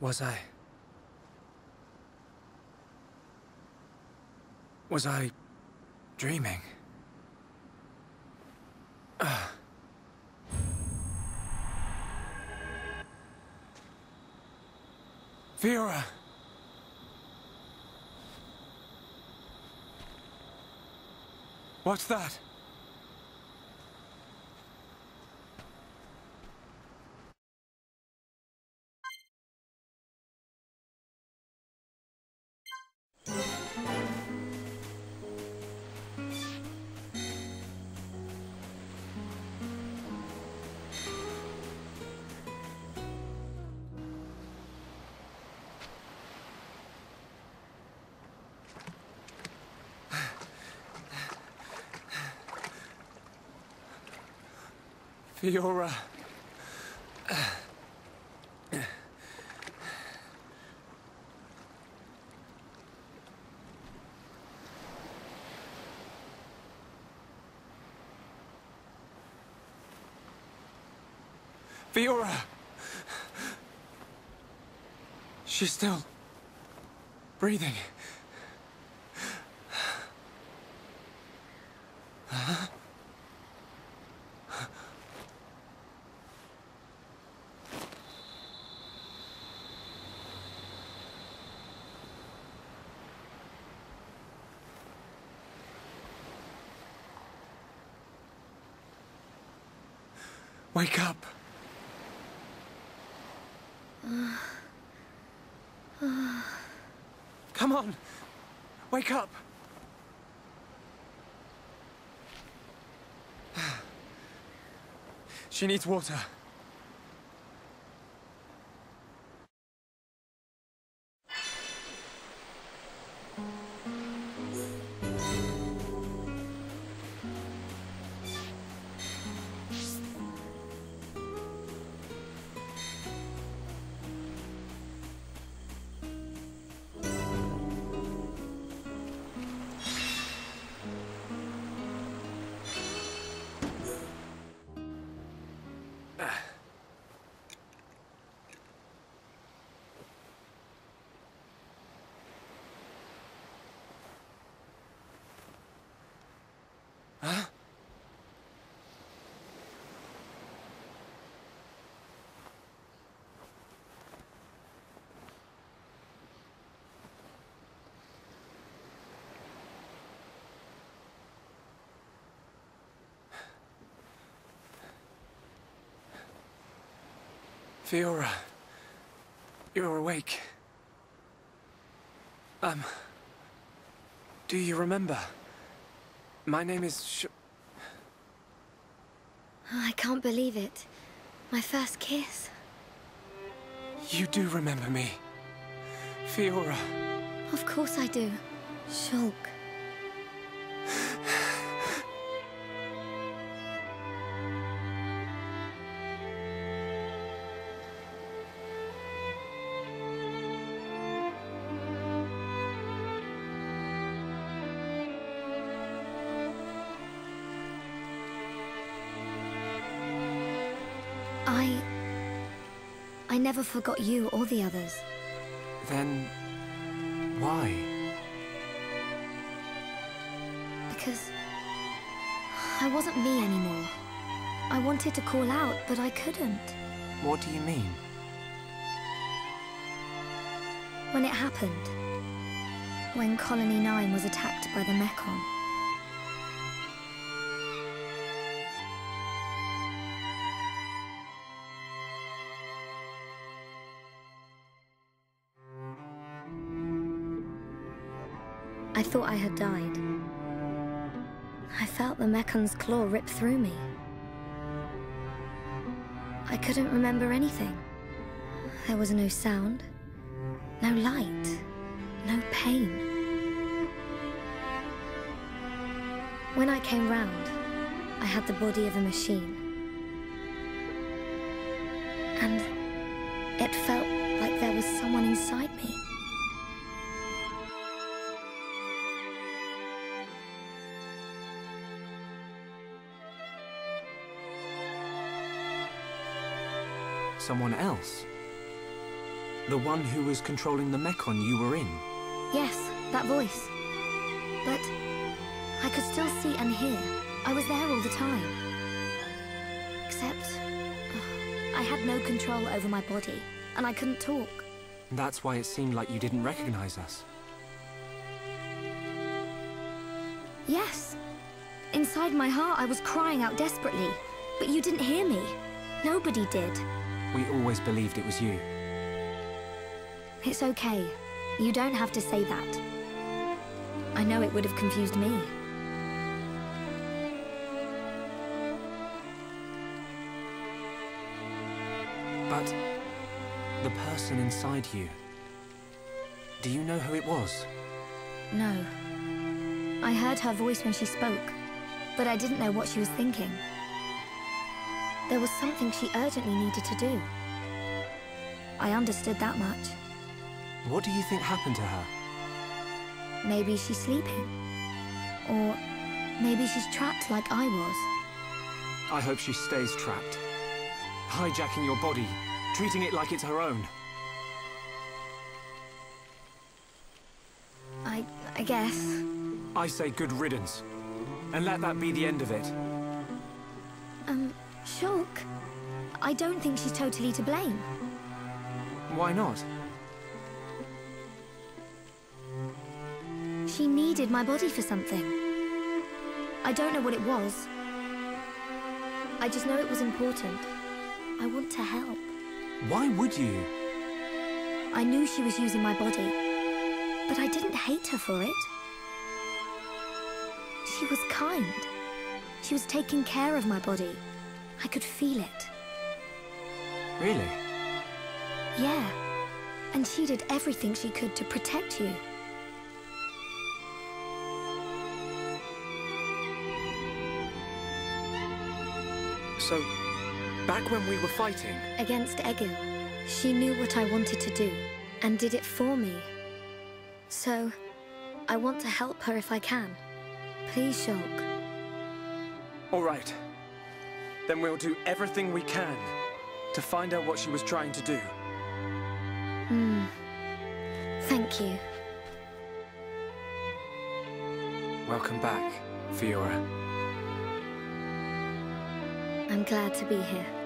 Was I... Was I... dreaming? Uh. Fiora! What's that? Fiora. Uh, Fiora! She's still... breathing. Wake up! Come on! Wake up! She needs water. Fiora, you're awake. Um, do you remember? My name is Sh I can't believe it. My first kiss. You do remember me. Fiora. Of course I do. Shulk. I never forgot you or the others. Then... why? Because... I wasn't me anymore. I wanted to call out, but I couldn't. What do you mean? When it happened. When Colony 9 was attacked by the Mechon. I thought I had died. I felt the Mechon's claw rip through me. I couldn't remember anything. There was no sound, no light, no pain. When I came round, I had the body of a machine. And it felt like there was someone inside me. Someone else? The one who was controlling the mechon you were in? Yes, that voice. But I could still see and hear. I was there all the time. Except I had no control over my body, and I couldn't talk. That's why it seemed like you didn't recognize us. Yes. Inside my heart, I was crying out desperately. But you didn't hear me. Nobody did. We always believed it was you. It's okay. You don't have to say that. I know it would have confused me. But the person inside you, do you know who it was? No. I heard her voice when she spoke, but I didn't know what she was thinking. There was something she urgently needed to do. I understood that much. What do you think happened to her? Maybe she's sleeping. Or maybe she's trapped like I was. I hope she stays trapped. Hijacking your body, treating it like it's her own. I... I guess. I say good riddance. And let that be the end of it. Shulk, I don't think she's totally to blame. Why not? She needed my body for something. I don't know what it was. I just know it was important. I want to help. Why would you? I knew she was using my body, but I didn't hate her for it. She was kind. She was taking care of my body. I could feel it. Really? Yeah. And she did everything she could to protect you. So, back when we were fighting, Against Egil, she knew what I wanted to do, and did it for me. So, I want to help her if I can. Please, Shulk. all right. Then we'll do everything we can to find out what she was trying to do. Hmm. Thank you. Welcome back, Fiora. I'm glad to be here.